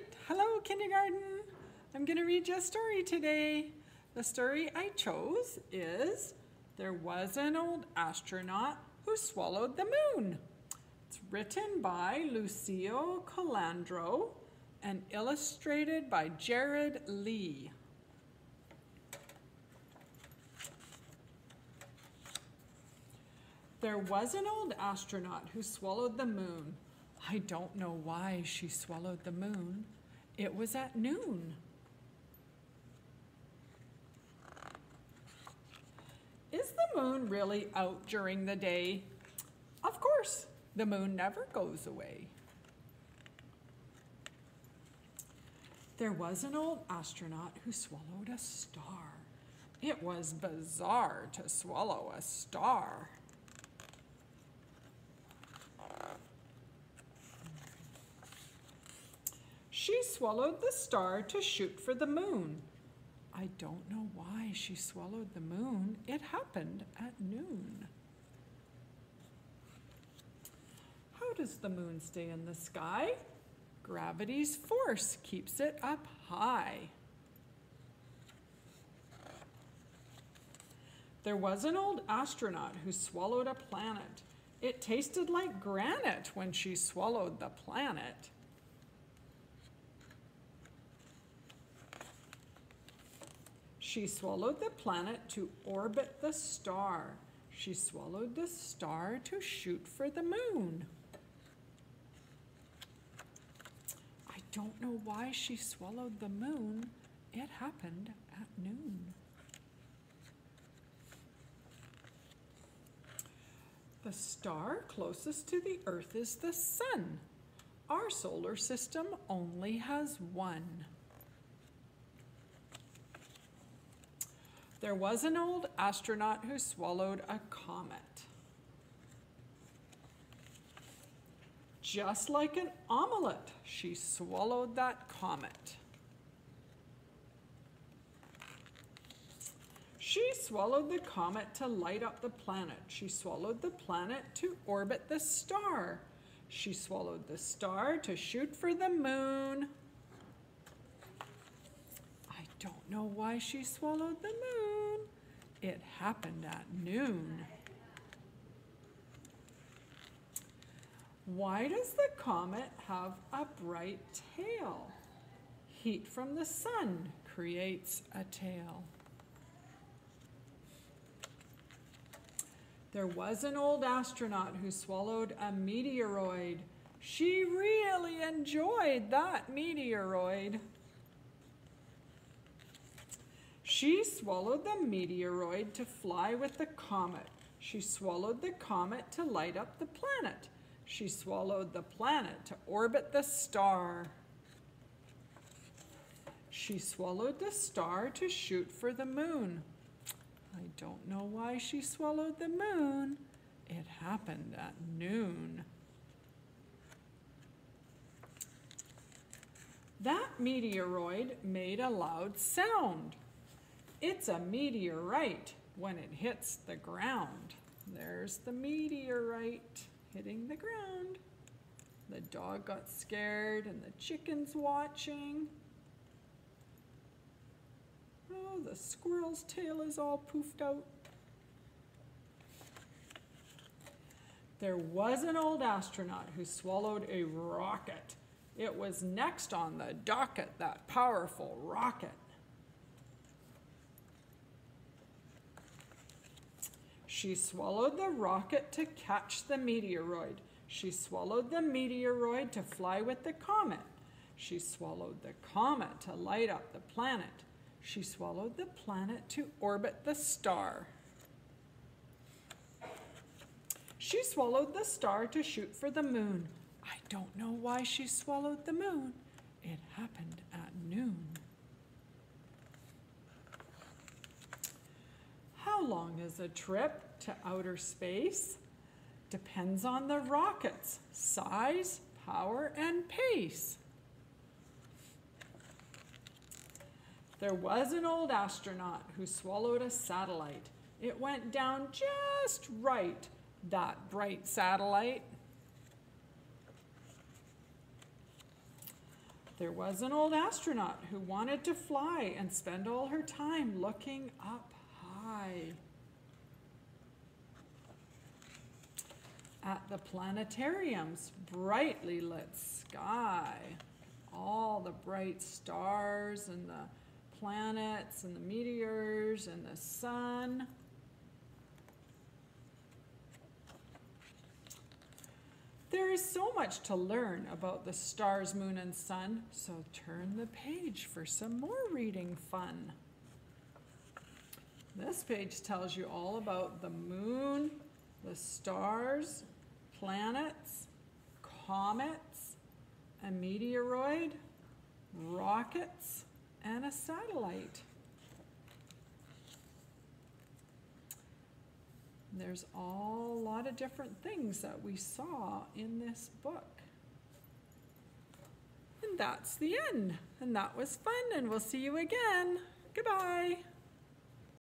right, hello kindergarten. I'm gonna read you a story today. The story I chose is There Was an Old Astronaut Who Swallowed the Moon. It's written by Lucille Colandro and illustrated by Jared Lee. There was an old astronaut who swallowed the moon. I don't know why she swallowed the moon. It was at noon. Is the moon really out during the day? Of course, the moon never goes away. There was an old astronaut who swallowed a star. It was bizarre to swallow a star. She swallowed the star to shoot for the moon. I don't know why she swallowed the moon. It happened at noon. How does the moon stay in the sky? Gravity's force keeps it up high. There was an old astronaut who swallowed a planet. It tasted like granite when she swallowed the planet. She swallowed the planet to orbit the star. She swallowed the star to shoot for the moon. I don't know why she swallowed the moon. It happened at noon. The star closest to the Earth is the Sun. Our solar system only has one. There was an old astronaut who swallowed a comet. Just like an omelette, she swallowed that comet. She swallowed the comet to light up the planet. She swallowed the planet to orbit the star. She swallowed the star to shoot for the moon. Don't know why she swallowed the moon. It happened at noon. Why does the comet have a bright tail? Heat from the sun creates a tail. There was an old astronaut who swallowed a meteoroid. She really enjoyed that meteoroid. She swallowed the meteoroid to fly with the comet. She swallowed the comet to light up the planet. She swallowed the planet to orbit the star. She swallowed the star to shoot for the moon. I don't know why she swallowed the moon. It happened at noon. That meteoroid made a loud sound. It's a meteorite when it hits the ground. There's the meteorite hitting the ground. The dog got scared and the chicken's watching. Oh, the squirrel's tail is all poofed out. There was an old astronaut who swallowed a rocket. It was next on the docket, that powerful rocket. She swallowed the rocket to catch the meteoroid. She swallowed the meteoroid to fly with the comet. She swallowed the comet to light up the planet. She swallowed the planet to orbit the star. She swallowed the star to shoot for the moon. I don't know why she swallowed the moon. It happened at noon. How long is a trip to outer space? Depends on the rocket's size, power, and pace. There was an old astronaut who swallowed a satellite. It went down just right, that bright satellite. There was an old astronaut who wanted to fly and spend all her time looking up. At the planetarium's brightly lit sky, all the bright stars and the planets and the meteors and the sun. There is so much to learn about the stars, moon, and sun, so turn the page for some more reading fun. This page tells you all about the moon, the stars, planets, comets, a meteoroid, rockets, and a satellite. There's a lot of different things that we saw in this book. And that's the end. And that was fun, and we'll see you again.